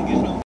genau.